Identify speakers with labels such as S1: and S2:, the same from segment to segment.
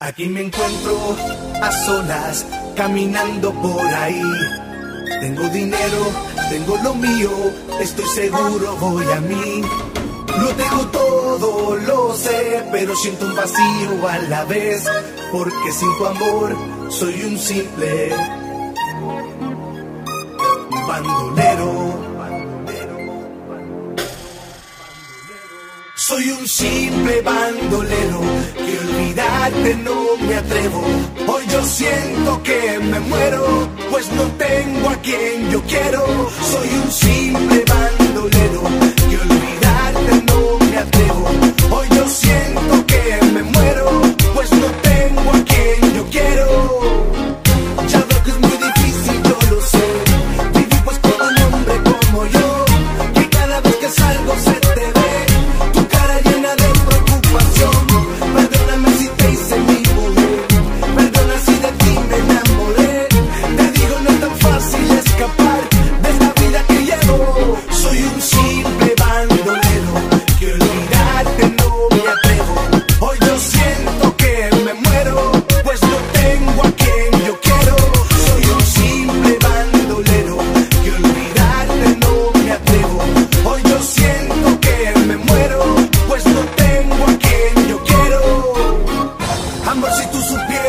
S1: Aquí me encuentro a solas, caminando por ahí. Tengo dinero, tengo lo mío, estoy seguro voy a mí. Lo tengo todo, lo sé, pero siento un vacío a la vez, porque sin tu amor soy un simple. Simple bandolero que olvidarte no me atrevo. Hoy yo siento que me muero, pues no tengo a quien yo quiero. Soy un simple bandolero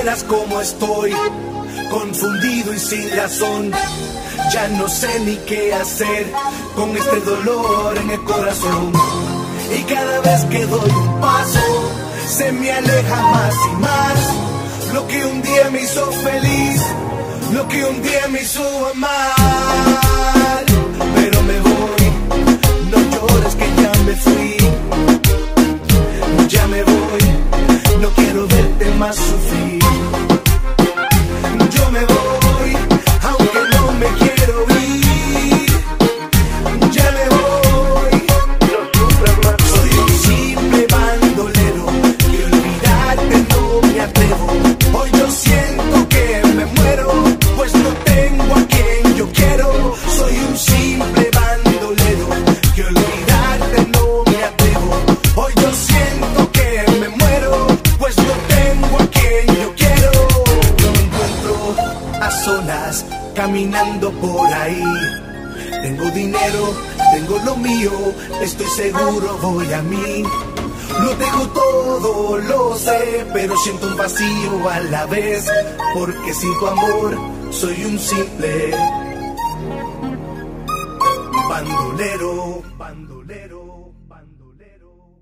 S1: tú supieras cómo estoy, confundido y sin razón, ya no sé ni qué hacer con este dolor en el corazón. Y cada vez que doy un paso, se me aleja más y más. Lo que un día me hizo feliz, lo que un día me hizo amar. personas caminando por ahí. Tengo dinero, tengo lo mío, estoy seguro voy a mí. Lo tengo todo, lo sé, pero siento un vacío a la vez, porque sin tu amor soy un simple bandolero, bandolero, bandolero.